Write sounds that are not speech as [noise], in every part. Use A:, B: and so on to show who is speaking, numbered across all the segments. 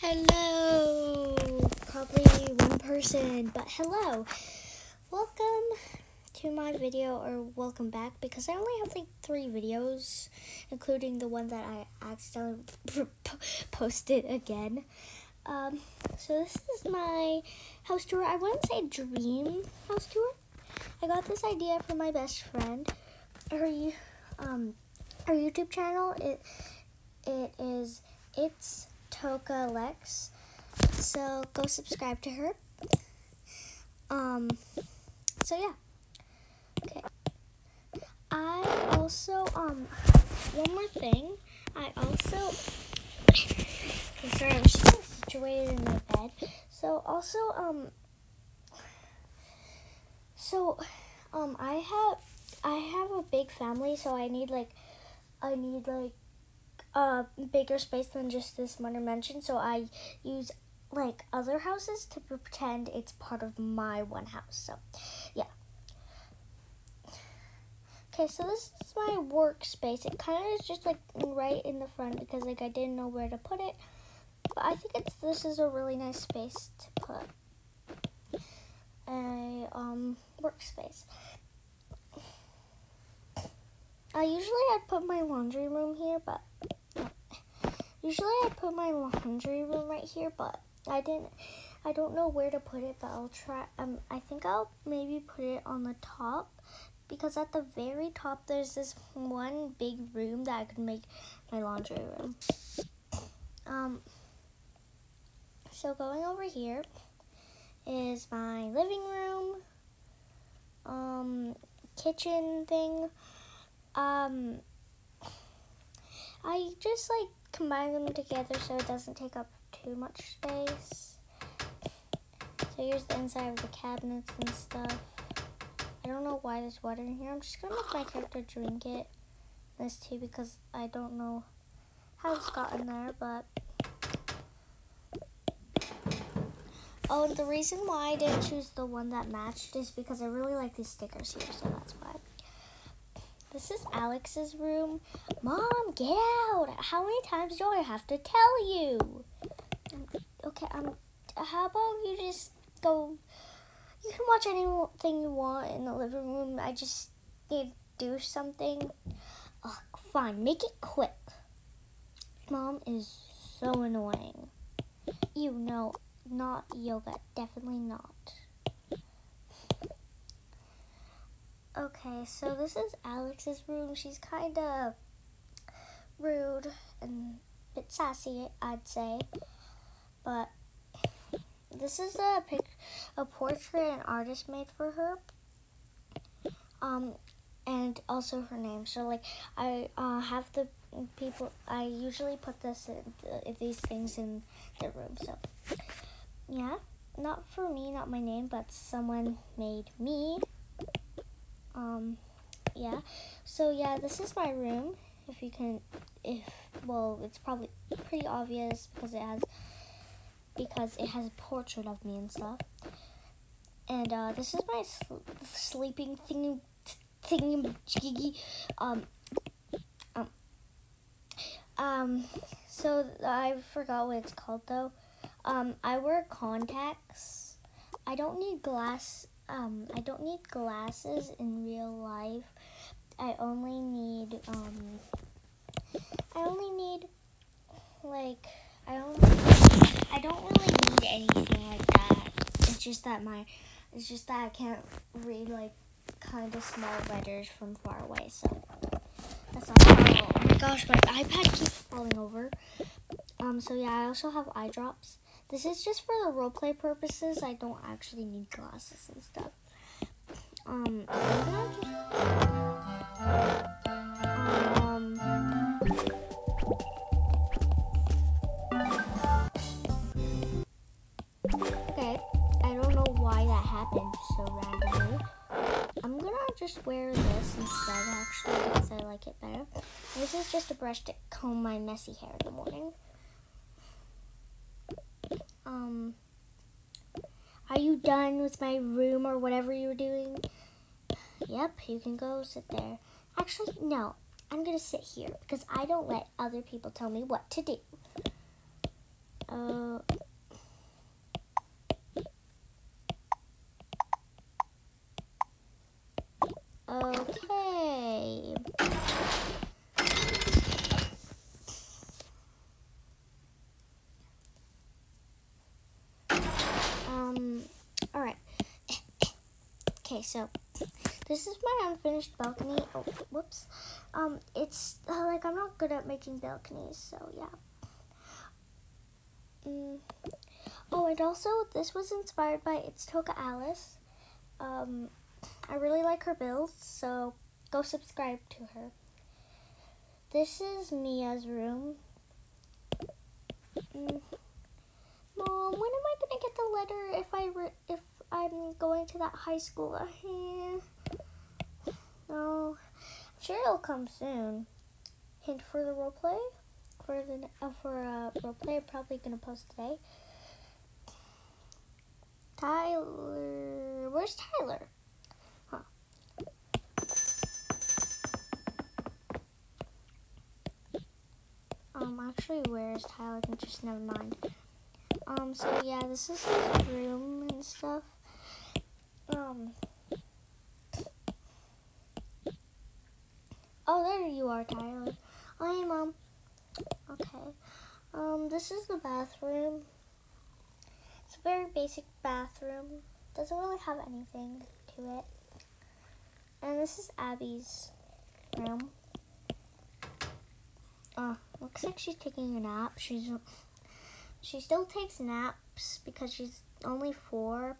A: Hello. Probably one person, but hello. Welcome to my video, or welcome back, because I only have like three videos, including the one that I accidentally [laughs] posted again. Um, so this is my house tour. I wouldn't say dream house tour. I got this idea from my best friend. Her, um, her YouTube channel. It it is it's Toka Lex. So go subscribe to her. Um so yeah. Okay. I also um one more thing. I also I'm sorry, I'm just situated in my bed. So also um so um I have I have a big family so I need like I need like a bigger space than just this one dimension, so I use like other houses to pretend it's part of my one house. So, yeah. Okay, so this is my workspace. It kind of is just like right in the front because like I didn't know where to put it. But I think it's this is a really nice space to put a um workspace. I usually I'd put my laundry room here, but Usually I put my laundry room right here, but I didn't. I don't know where to put it, but I'll try. Um, I think I'll maybe put it on the top because at the very top there's this one big room that I could make my laundry room. Um. So going over here is my living room, um, kitchen thing. Um, I just like combine them together so it doesn't take up too much space. So here's the inside of the cabinets and stuff. I don't know why there's water in here. I'm just going to make my character drink it. This too because I don't know how it's gotten there, but... Oh, and the reason why I didn't choose the one that matched is because I really like these stickers here, so that's why. This is Alex's room. Mom, get out! How many times do I have to tell you? Okay, um, how about you just go? You can watch anything you want in the living room. I just need to do something. Fine, make it quick. Mom is so annoying. You know, not yoga, definitely not. Okay, so this is Alex's room. She's kind of rude and a bit sassy, I'd say. But this is a pic, a portrait an artist made for her. Um, and also her name. So like I uh, have the people. I usually put this in, these things in the room. So yeah, not for me, not my name, but someone made me um yeah. So yeah this is my room if you can if well it's probably pretty obvious because it has because it has a portrait of me and stuff. And uh, this is my sl sleeping thing thing um um um so I forgot what it's called though. Um I wear contacts. I don't need glass um, I don't need glasses in real life. I only need, um, I only need, like, I don't, I don't really need anything like that. It's just that my, it's just that I can't read, like, kind of small letters from far away, so that's all. Oh my gosh, my iPad keeps falling over. Um, so yeah, I also have eye drops. This is just for the roleplay purposes. I don't actually need glasses and stuff. Um, um, okay, I don't know why that happened so randomly. I'm gonna just wear this instead, actually, because I like it better. This is just a brush to comb my messy hair in the morning. Um, are you done with my room or whatever you were doing? Yep, you can go sit there. Actually, no, I'm going to sit here because I don't let other people tell me what to do. Uh, Okay, so this is my unfinished balcony. Oh, whoops. Um, it's uh, like I'm not good at making balconies, so yeah. Mm. Oh, and also this was inspired by It's Toka Alice. Um, I really like her builds, so go subscribe to her. This is Mia's room. Mm. Mom, when am I gonna get the letter if I if I'm going to that high school? [laughs] no, I'm sure it'll come soon. Hint for the role play for the uh, for a role play. I'm probably gonna post today. Tyler, where's Tyler? Huh. Um, actually, where's Tyler? Just never mind. Um, so yeah, this is his room and stuff. Um. Oh, there you are, Tyler. Hi, Mom. Okay. Um, this is the bathroom. It's a very basic bathroom. Doesn't really have anything to it. And this is Abby's room. Uh, looks like she's taking a nap. She's she still takes naps because she's only four.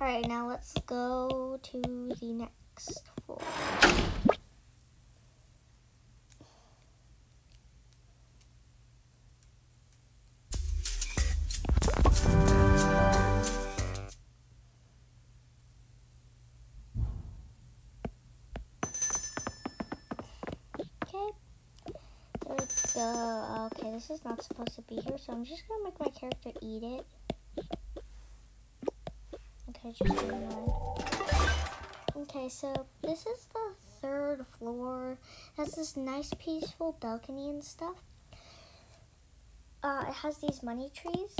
A: Alright, now let's go to the next go. Okay, this is not supposed to be here, so I'm just gonna make my character eat it. Okay, just. Okay, so this is the third floor. It has this nice peaceful balcony and stuff. Uh, it has these money trees.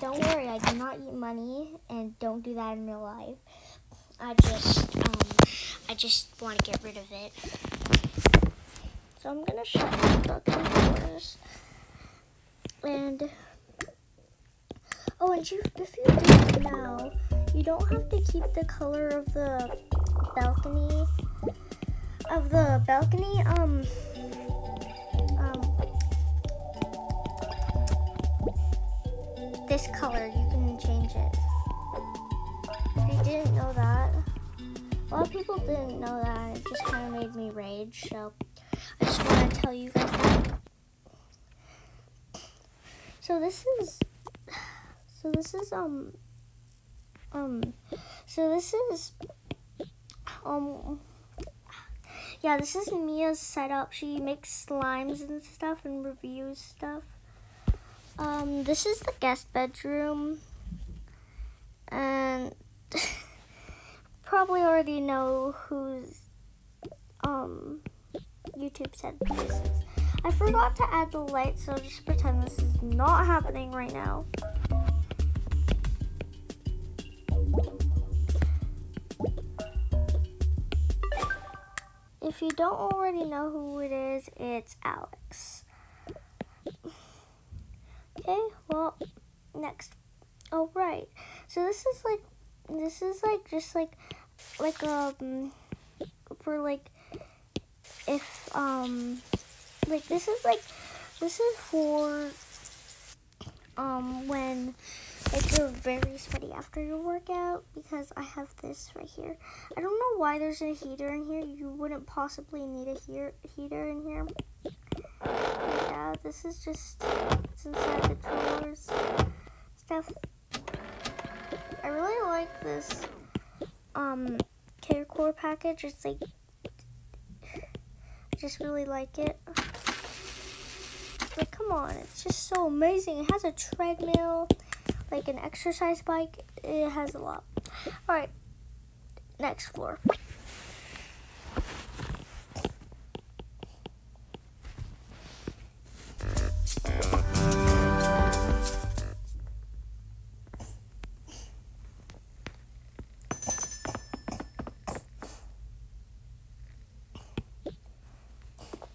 A: Don't worry, I do not eat money and don't do that in real life. I just um I just want to get rid of it. So I'm gonna shut this book doors. And oh, and you, if you didn't know, you don't have to keep the color of the balcony of the balcony. Um. Um, this color, you can change it If you didn't know that. A lot of people didn't know that. It just kind of made me rage. So I just want to tell you guys that. So this is. So this is um. Um. So this is. Um. Yeah, this is Mia's setup. She makes slimes and stuff and reviews stuff. Um, this is the guest bedroom. And [laughs] probably already know whose um, YouTube said this is. I forgot to add the light, so just pretend this is not happening right now. If you don't already know who it is, it's Alex. Okay, well, next. Oh, right. So this is like this is like just like like um for like if um like this is like this is for um when like you're very sweaty after your workout because I have this right here. I don't know why there's a heater in here. You wouldn't possibly need a heater heater in here. yeah, this is just it's inside the drawers stuff. I really like this um care core package. It's like I just really like it. Come on, it's just so amazing. It has a treadmill, like an exercise bike. It has a lot. All right, next floor.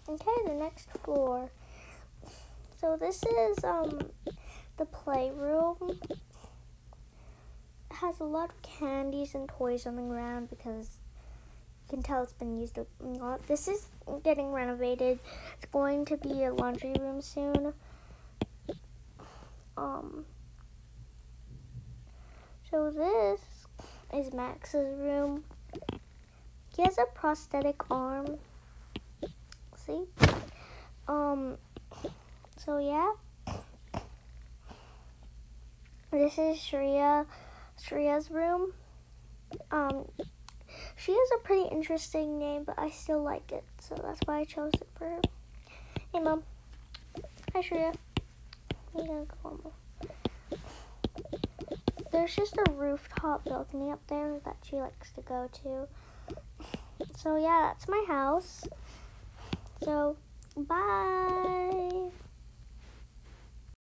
A: Okay, the next floor. So this is um the playroom. It has a lot of candies and toys on the ground because you can tell it's been used a lot. This is getting renovated. It's going to be a laundry room soon. Um so this is Max's room. He has a prosthetic arm. See? Um so yeah. This is Shreya Shreya's room. Um she has a pretty interesting name, but I still like it, so that's why I chose it for her. Hey mom. Hi Shreya. Gonna call There's just a rooftop balcony up there that she likes to go to. So yeah, that's my house. So bye.